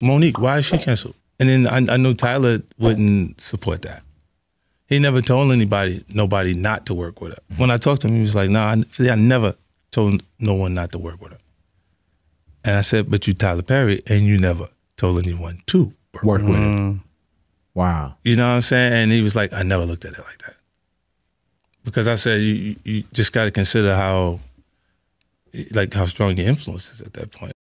Monique, why is she canceled? And then I, I know Tyler wouldn't support that. He never told anybody, nobody not to work with her. Mm-hmm. When I talked to him, he was like, "Nah, I, I never told no one not to work with her." And I said, "But you Tyler Perry, and you never told anyone to work, Work with her." Wow. You know what I'm saying? And he was like, "I never looked at it like that," because I said, "You, you- you just got to consider how, like, how strong your influence is at that point."